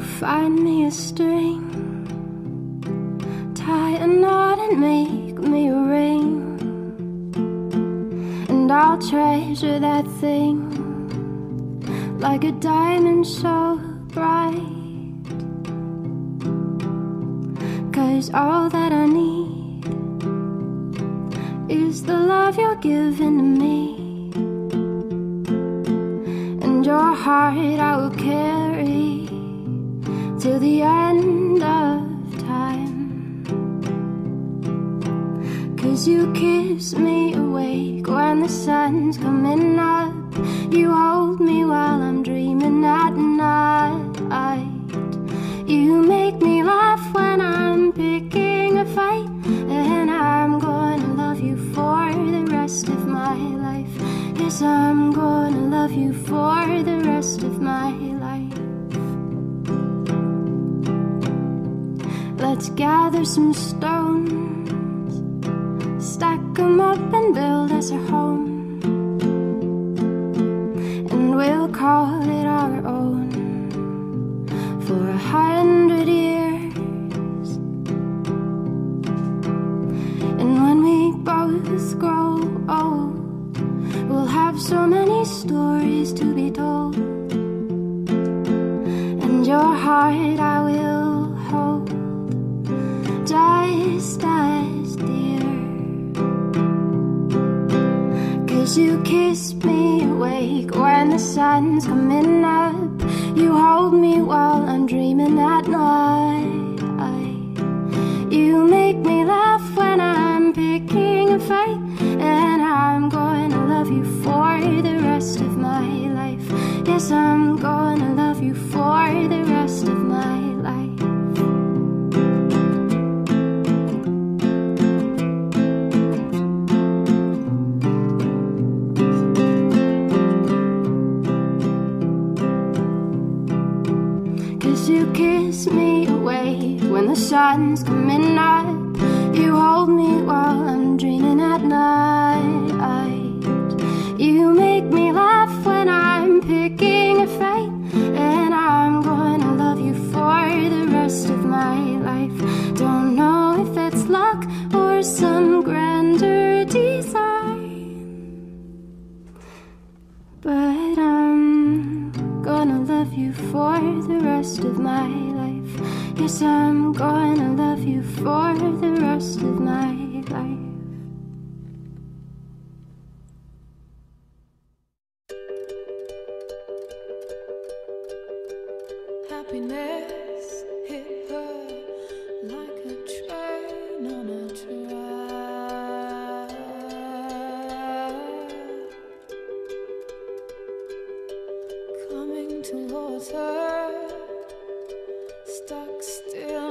find me a string, tie a knot and make me a ring, and I'll treasure that thing like a diamond so bright. Cause all that I need is the love you're giving to me. And your heart I will carry till the end of time. Cause you kiss me awake when the sun's coming up. You hold me while I'm dreaming at night. You make me laugh when I'm picking a fight. And I'm gonna love you for the rest of my life. Yes, I'm gonna love you for the rest of my life. Let's gather some stones, stack them up and build us a home. And we'll call it our own for a hundred years. And when we both grow old, we'll have so many stories to be told. And your heart I will you kiss me awake when the sun's coming up. You hold me while I'm dreaming at night. You make me laugh when I'm picking a fight. And I'm gonna love you for the rest of my life. Yes, I'm Cause you kiss me away when the sun's coming up. You hold me while I'm dreaming at night. You make me laugh when I'm picking a fight. And I'm gonna love you for the rest of my life. Don't know if it's luck or some grander design. Love you for the rest of my life. Yes, I'm gonna love you for the rest of my life. Happiness water stuck still.